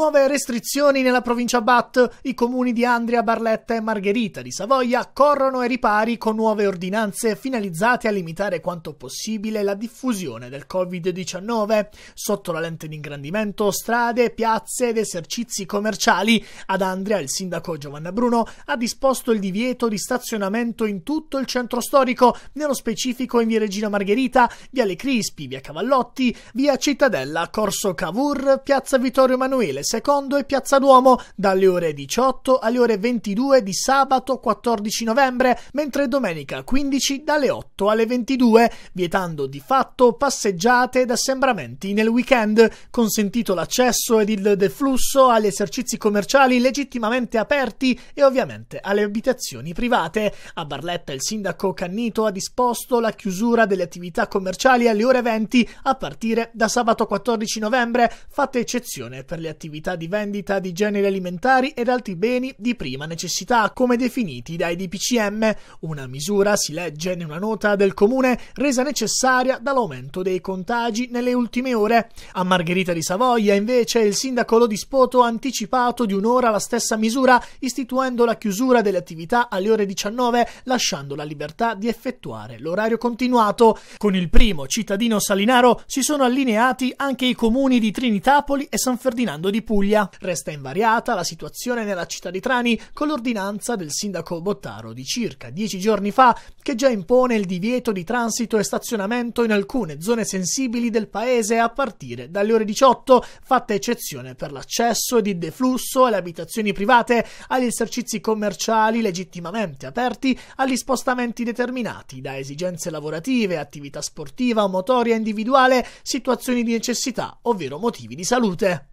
Nuove restrizioni nella provincia Bat. I comuni di Andria, Barletta e Margherita di Savoia corrono ai ripari con nuove ordinanze finalizzate a limitare quanto possibile la diffusione del Covid-19. Sotto la lente di ingrandimento, strade, piazze ed esercizi commerciali. Ad Andria il sindaco Giovanna Bruno ha disposto il divieto di stazionamento in tutto il centro storico, nello specifico in via Regina Margherita, viale Crispi, via Cavallotti, via Cittadella, Corso Cavour, piazza Vittorio Emanuele secondo e Piazza Duomo dalle ore 18 alle ore 22 di sabato 14 novembre, mentre domenica 15 dalle 8 alle 22, vietando di fatto passeggiate ed assembramenti nel weekend, consentito l'accesso ed il deflusso agli esercizi commerciali legittimamente aperti e ovviamente alle abitazioni private. A Barletta il sindaco Cannito ha disposto la chiusura delle attività commerciali alle ore 20 a partire da sabato 14 novembre, fatta eccezione per le attività attività di vendita di generi alimentari ed altri beni di prima necessità, come definiti dai DPCM. Una misura, si legge in una nota del comune, resa necessaria dall'aumento dei contagi nelle ultime ore. A Margherita di Savoia, invece, il sindaco Lodi Spoto ha anticipato di un'ora la stessa misura, istituendo la chiusura delle attività alle ore 19, lasciando la libertà di effettuare l'orario continuato. Con il primo cittadino salinaro si sono allineati anche i comuni di Trinitapoli e San Ferdinando di Puglia. Resta invariata la situazione nella città di Trani con l'ordinanza del sindaco Bottaro di circa dieci giorni fa che già impone il divieto di transito e stazionamento in alcune zone sensibili del paese a partire dalle ore 18, fatta eccezione per l'accesso ed il deflusso alle abitazioni private, agli esercizi commerciali legittimamente aperti, agli spostamenti determinati da esigenze lavorative, attività sportiva o motoria individuale, situazioni di necessità, ovvero motivi di salute.